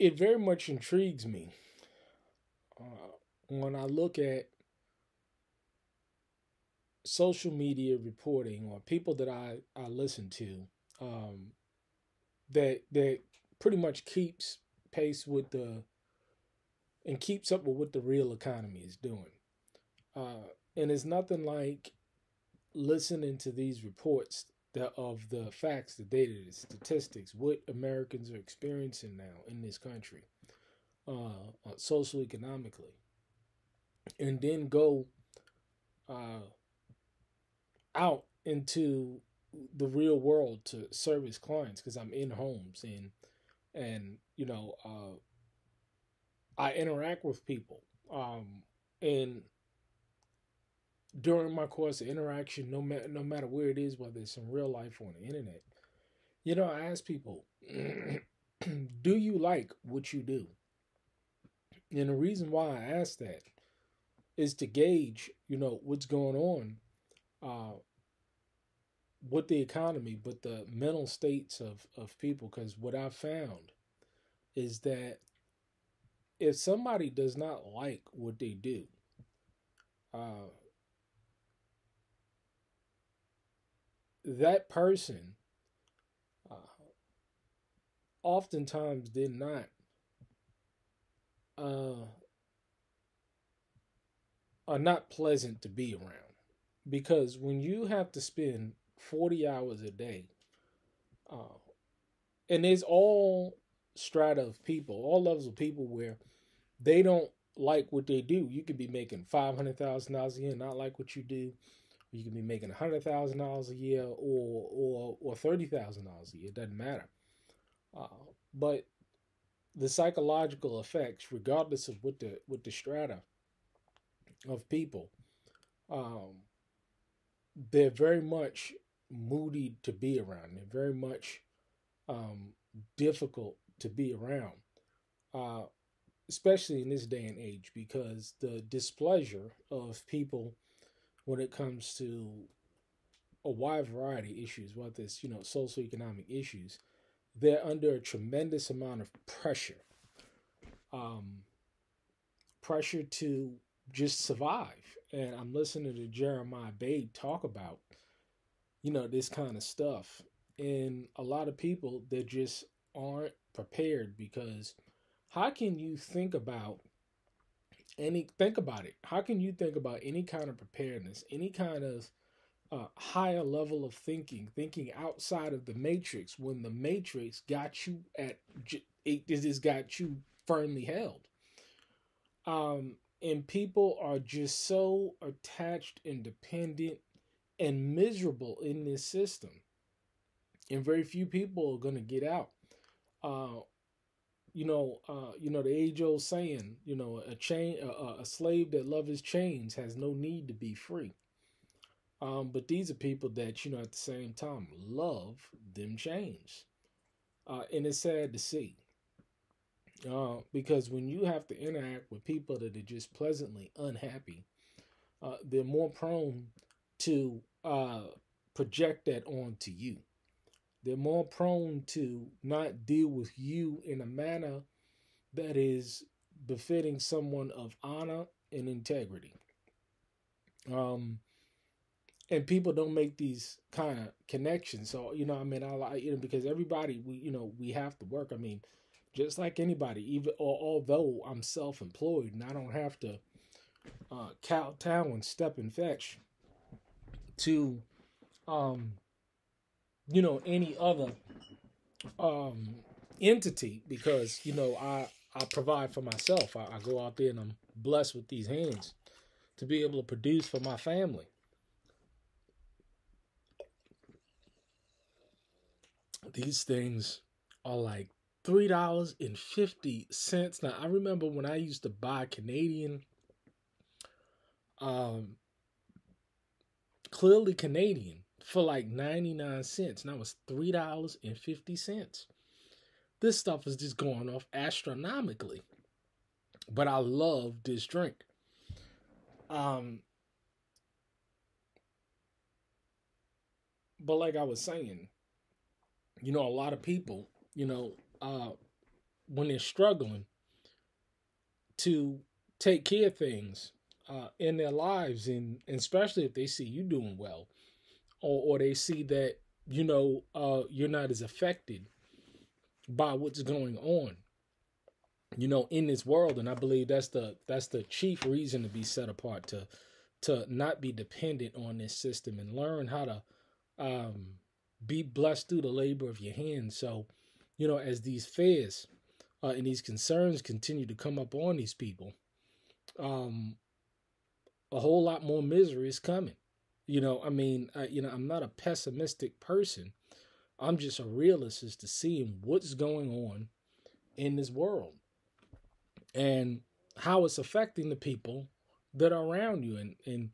it very much intrigues me uh, when I look at social media reporting or people that I, I listen to um, that that pretty much keeps pace with the and keeps up with what the real economy is doing. Uh, and it's nothing like listening to these reports that of the facts, the data, the statistics, what Americans are experiencing now in this country, uh, uh social economically, and then go uh, out into the real world to service clients because I'm in homes and and you know uh, I interact with people um, and during my course of interaction, no matter no matter where it is, whether it's in real life or on the internet, you know, I ask people, do you like what you do? And the reason why I ask that is to gauge, you know, what's going on uh, with the economy, but the mental states of, of people. Because what I've found is that if somebody does not like what they do, uh, that person uh, oftentimes did not uh, are not pleasant to be around. Because when you have to spend 40 hours a day uh, and there's all strata of people all levels of people where they don't like what they do. You could be making $500000 a year not like what you do you can be making hundred thousand dollars a year or or or thirty thousand dollars a year. It doesn't matter. Uh, but the psychological effects, regardless of what the what the strata of people, um, they're very much moody to be around. They're very much um, difficult to be around, uh, especially in this day and age, because the displeasure of people when it comes to a wide variety of issues, whether it's, you know, socioeconomic issues, they're under a tremendous amount of pressure. Um, pressure to just survive. And I'm listening to Jeremiah Babe talk about, you know, this kind of stuff. And a lot of people that just aren't prepared because how can you think about any think about it. How can you think about any kind of preparedness any kind of uh, higher level of thinking thinking outside of the matrix when the matrix got you at it just got you firmly held? Um and people are just so attached and dependent and miserable in this system. And very few people are going to get out. Uh, you know, uh, you know the age old saying, you know, a chain, a, a slave that loves his chains has no need to be free. Um, but these are people that you know at the same time love them chains, uh, and it's sad to see. Uh, because when you have to interact with people that are just pleasantly unhappy, uh, they're more prone to uh, project that onto you. They're more prone to not deal with you in a manner that is befitting someone of honor and integrity. Um, and people don't make these kind of connections. So you know, I mean, I like you know because everybody we you know we have to work. I mean, just like anybody, even or, although I'm self-employed and I don't have to uh, kowtow and step and fetch to um you know any other um entity because you know I I provide for myself. I, I go out there and I'm blessed with these hands to be able to produce for my family. These things are like three dollars and fifty cents. Now I remember when I used to buy Canadian, um, clearly Canadian for like 99 cents. Now it's $3.50. This stuff is just going off astronomically. But I love this drink. Um but like I was saying, you know, a lot of people, you know, uh when they're struggling to take care of things uh, in their lives, and, and especially if they see you doing well, or or they see that you know uh, you're not as affected by what's going on you know in this world. And i believe that's the that's the chief reason to be set apart to to not be dependent on this system and learn how to um be blessed through the labor of your hands. So you know as these fears uh, and these concerns continue to come up on these people um a whole lot more misery is coming you know i mean I, you know i'm not a pessimistic person. I'm just a realist as to seeing what's going on in this world and how it's affecting the people that are around you. And and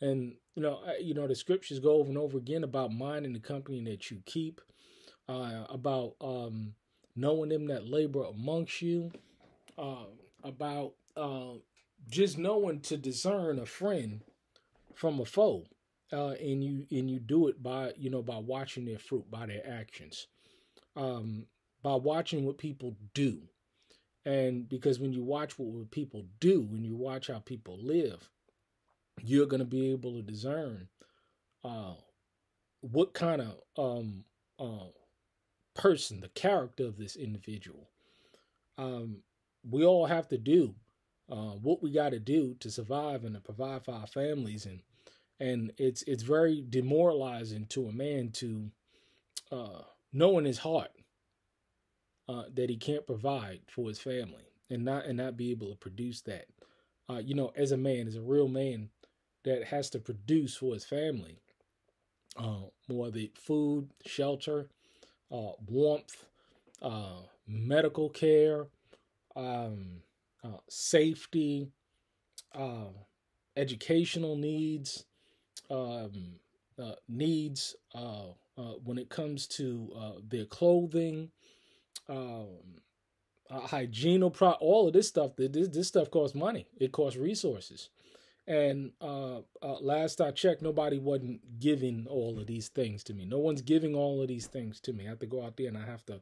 and you know you know the scriptures go over and over again about minding the company that you keep uh, about um, knowing them that labor amongst you uh, about uh, just knowing to discern a friend from a foe uh, and you and you do it by you know by watching their fruit by their actions um, by watching what people do and because when you watch what people do, when you watch how people live, you're going to be able to discern uh, what kind of um, uh, person, the character of this individual. Um, we all have to do uh, what we got to do to survive and to provide for our families, and and it's it's very demoralizing to a man to uh, know in his heart uh, that he can't provide for his family and not and not be able to produce that. Uh, you know, as a man, as a real man that has to produce for his family, uh, more the food, shelter, uh, warmth, uh, medical care, um, uh, safety, uh, educational needs, um, needs when it comes to their clothing, um, uh, hygiene pro all of this stuff this, this stuff costs money. It costs resources. And uh, uh, last i checked nobody wasn't giving all of these things to me. No one's giving all of these things to me. I have to go out there and i have to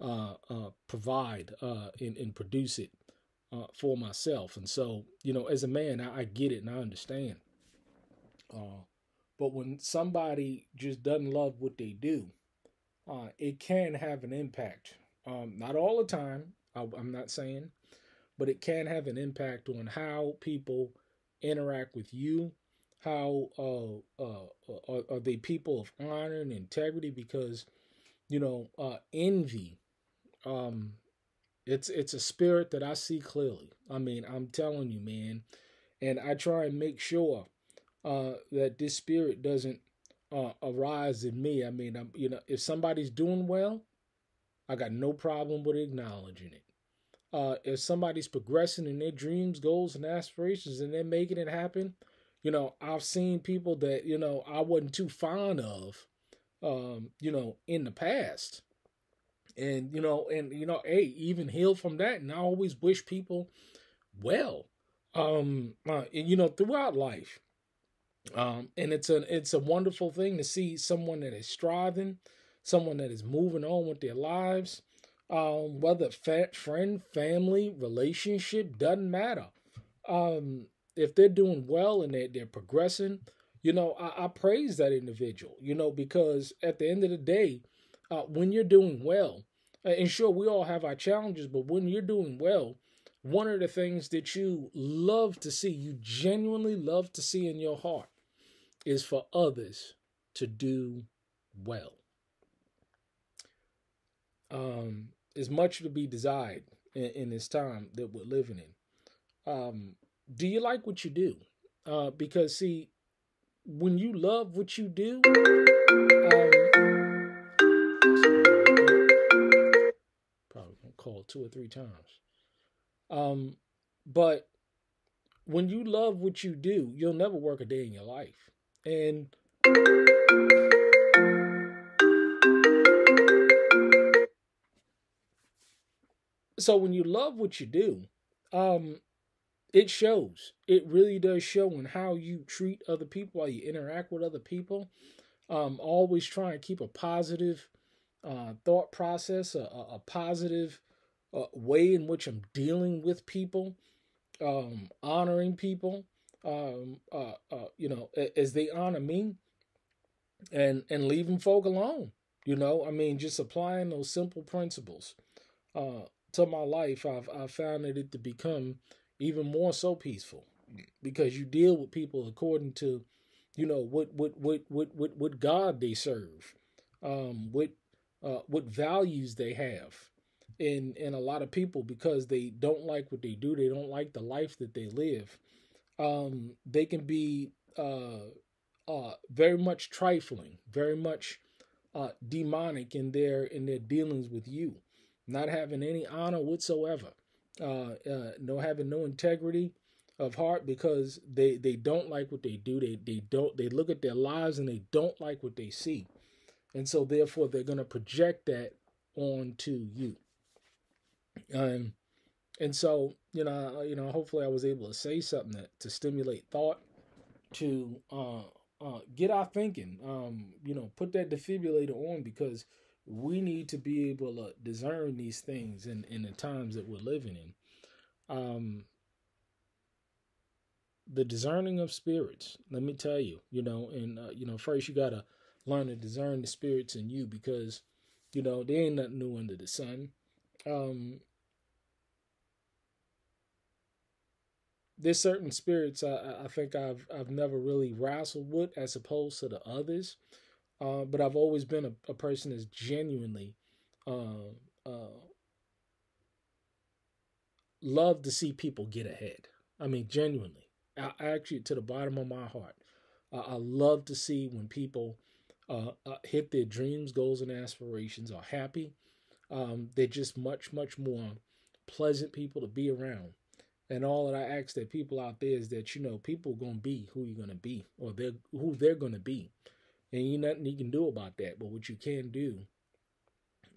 uh, uh, provide uh, and, and produce it for myself. And so you know as a man i, I get it and i understand but when somebody just doesn't love what they do it can have an impact um, not all the time, I, I'm not saying, but it can have an impact on how people interact with you. How uh, uh, uh, are, are they people of honor and integrity? Because you know, uh, envy, um, it's it's a spirit that I see clearly. I mean, I'm telling you, man, and I try and make sure uh, that this spirit doesn't uh, arise in me. I mean, I'm, you know, if somebody's doing well, I got no problem with acknowledging it. Uh, if somebody's progressing in their dreams, goals, and aspirations and they're making it happen, you know, I've seen people that, you know, I wasn't too fond of, um, you know, in the past. And, you know, and, you know, hey, even heal from that. And I always wish people well, um, uh, and, you know, throughout life. Um, and it's a, it's a wonderful thing to see someone that is striving, someone that is moving on with their lives, um, whether fa- friend, family, relationship, doesn't matter. Um, if they're doing well and they're, they're progressing, you know, I, I, praise that individual, you know, because at the end of the day, uh, when you're doing well, and sure, we all have our challenges, but when you're doing well, one of the things that you love to see, you genuinely love to see in your heart, is for others to do well um, is much to be desired in, in, this time that we're living in. Um, do you like what you do? Uh, because see, when you love what you do, um, probably gonna call two or three times. Um, but when you love what you do, you'll never work a day in your life, and so when you love what you do, um, it shows. It really does show in how you treat other people, how you interact with other people. Um, always try and keep a positive uh, thought process, a, a positive uh, way in which I'm dealing with people, um, honoring people, um, uh, uh, you know, as they honor me, and and leaving folk alone. You know, I mean, just applying those simple principles uh, to my life, I've I've found it to become even more so peaceful because you deal with people according to, you know, what what what what what, what God they serve, um, what uh, what values they have, in in a lot of people because they don't like what they do, they don't like the life that they live. Um, they can be uh, uh, very much trifling, very much uh, demonic in their in their dealings with you, not having any honor whatsoever, uh, uh, no having no integrity of heart because they they don't like what they do. They they don't they look at their lives and they don't like what they see, and so therefore they're going to project that onto you. Um, and so you know you know hopefully I was able to say something that to stimulate thought to uh uh, get our thinking. Um, you know, put that defibrillator on because we need to be able to discern these things in, in the times that we're living in. Um, the discerning of spirits, let me tell you, you know, and, uh, you know, first you got to learn to discern the spirits in you because, you know, there ain't nothing new under the sun. Um, there's certain spirits I, I think I've I've never really wrestled with as opposed to the others, uh, but I've always been a, a person that's genuinely uh, uh, love to see people get ahead. I mean, genuinely, I, actually to the bottom of my heart, I love to see when people uh, uh, hit their dreams, goals, and aspirations, are happy. Um, they're just much much more pleasant people to be around and all that I ask that people out there is that you know people gonna be who you're gonna be or they're who they're gonna be, and you nothing you can do about that. But what you can do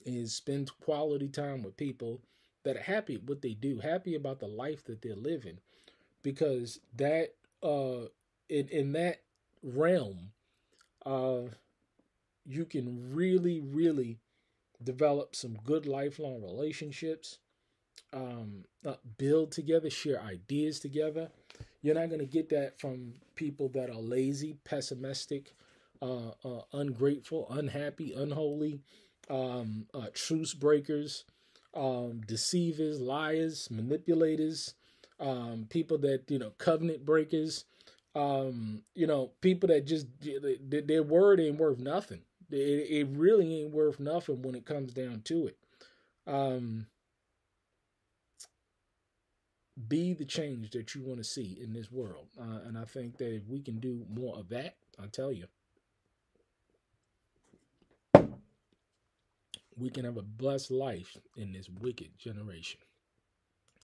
is spend quality time with people that are happy what they do, happy about the life that they're living, because that uh in in that realm, uh, you can really really develop some good lifelong relationships um, uh, build together, share ideas together. You're not going to get that from people that are lazy, pessimistic, uh, uh, ungrateful, unhappy, unholy, um, uh, truce breakers, um, deceivers, liars, manipulators, um, people that, you know, covenant breakers, um, you know, people that just, their word ain't worth nothing. It, it really ain't worth nothing when it comes down to it. Um, be the change that you want to see in this world. Uh, and I think that if we can do more of that, I tell you, we can have a blessed life in this wicked generation.